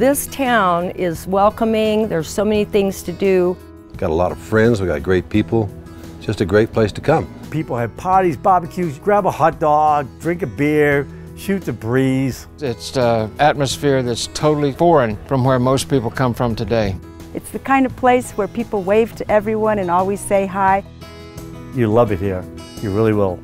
This town is welcoming. There's so many things to do. Got a lot of friends, we got great people. Just a great place to come. People have parties, barbecues, grab a hot dog, drink a beer, shoot the breeze. It's an atmosphere that's totally foreign from where most people come from today. It's the kind of place where people wave to everyone and always say hi. You love it here. You really will.